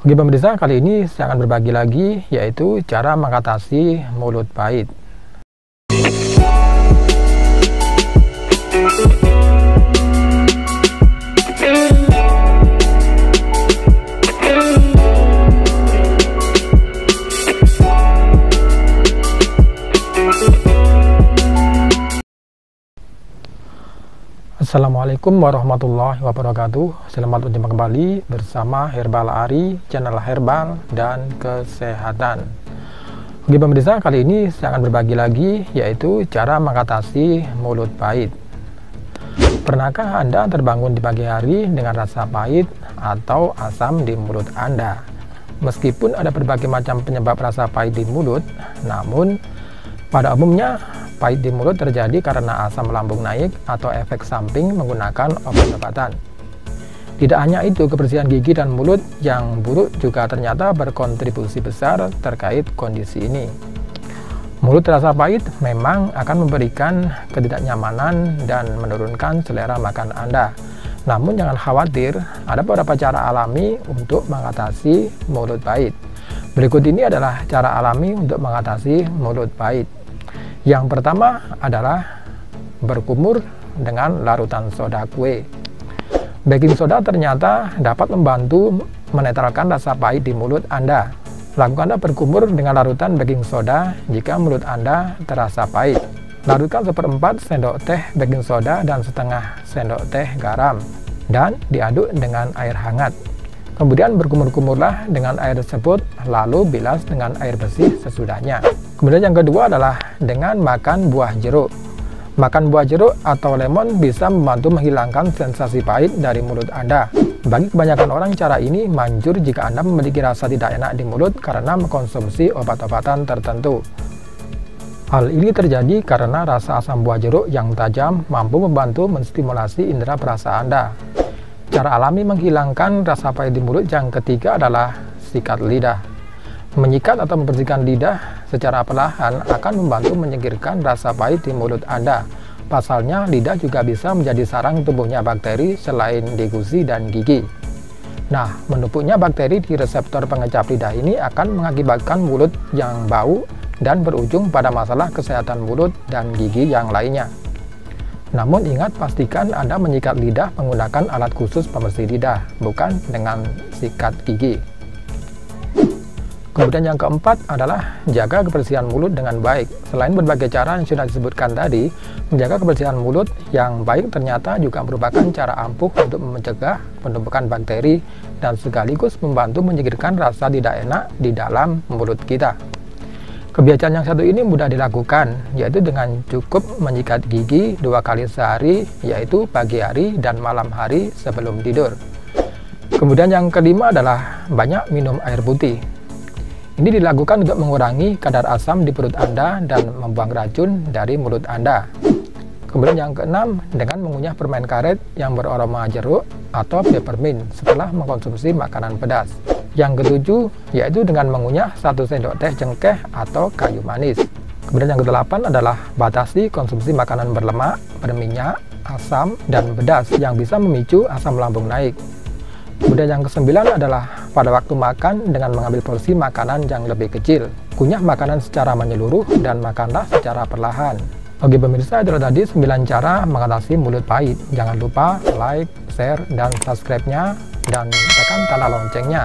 Oke pemirsa, kali ini saya akan berbagi lagi yaitu cara mengatasi mulut pahit. Assalamualaikum warahmatullahi wabarakatuh. Selamat berjumpa kembali bersama Herbal Ari Channel Herbal dan Kesehatan. Oke pemirsa kali ini saya akan berbagi lagi Yaitu cara mengatasi mulut pahit. Pernahkah Anda terbangun di pagi hari dengan rasa pahit atau asam di mulut Anda? Meskipun ada berbagai macam penyebab rasa pahit di mulut Namun pada umumnya Pahit di mulut terjadi karena asam lambung naik atau efek samping menggunakan obat-obatan. Tidak hanya itu, kebersihan gigi dan mulut yang buruk juga ternyata berkontribusi besar terkait kondisi ini. Mulut terasa pahit memang akan memberikan ketidaknyamanan dan menurunkan selera makan Anda. Namun jangan khawatir, ada beberapa cara alami untuk mengatasi mulut pahit. Berikut ini adalah cara alami untuk mengatasi mulut pahit. Yang pertama adalah berkumur dengan larutan soda kue. Baking soda ternyata dapat membantu menetralkan rasa pahit di mulut Anda. Lakukanlah berkumur dengan larutan baking soda jika mulut Anda terasa pahit. Larutkan seperempat sendok teh baking soda dan setengah sendok teh garam dan diaduk dengan air hangat. Kemudian berkumur-kumurlah dengan air tersebut, lalu bilas dengan air bersih sesudahnya. Kemudian yang kedua adalah dengan makan buah jeruk. Makan buah jeruk atau lemon bisa membantu menghilangkan sensasi pahit dari mulut Anda. Bagi kebanyakan orang, cara ini manjur jika Anda memiliki rasa tidak enak di mulut karena mengkonsumsi obat-obatan tertentu. Hal ini terjadi karena rasa asam buah jeruk yang tajam mampu membantu menstimulasi indera perasa Anda. Cara alami menghilangkan rasa pahit di mulut yang ketiga adalah sikat lidah. Menyikat atau membersihkan lidah secara perlahan akan membantu menyingkirkan rasa pahit di mulut Anda. Pasalnya, lidah juga bisa menjadi sarang tumbuhnya bakteri selain di gusi dan gigi. Nah, menumpuknya bakteri di reseptor pengecap lidah ini akan mengakibatkan mulut yang bau dan berujung pada masalah kesehatan mulut dan gigi yang lainnya. Namun ingat pastikan Anda menyikat lidah menggunakan alat khusus pembersih lidah, bukan dengan sikat gigi. Kemudian yang keempat adalah jaga kebersihan mulut dengan baik. Selain berbagai cara yang sudah disebutkan tadi, menjaga kebersihan mulut yang baik ternyata juga merupakan cara ampuh untuk mencegah penumpukan bakteri dan sekaligus membantu menyingkirkan rasa tidak enak di dalam mulut kita. Kebiasaan yang satu ini mudah dilakukan, yaitu dengan cukup menyikat gigi dua kali sehari, yaitu pagi hari dan malam hari sebelum tidur. Kemudian yang kelima adalah banyak minum air putih. Ini dilakukan untuk mengurangi kadar asam di perut Anda dan membuang racun dari mulut Anda. Kemudian yang keenam, dengan mengunyah permen karet yang beraroma jeruk atau peppermint setelah mengkonsumsi makanan pedas. Yang ketujuh, yaitu dengan mengunyah satu sendok teh cengkeh atau kayu manis. Kemudian yang kedelapan adalah batasi konsumsi makanan berlemak, berminyak, asam, dan pedas yang bisa memicu asam lambung naik. Kemudian yang kesembilan adalah pada waktu makan dengan mengambil porsi makanan yang lebih kecil. Kunyah makanan secara menyeluruh dan makanlah secara perlahan. Oke pemirsa, itulah tadi 9 cara mengatasi mulut pahit. Jangan lupa like, share, dan subscribe-nya, dan tekan tanda loncengnya.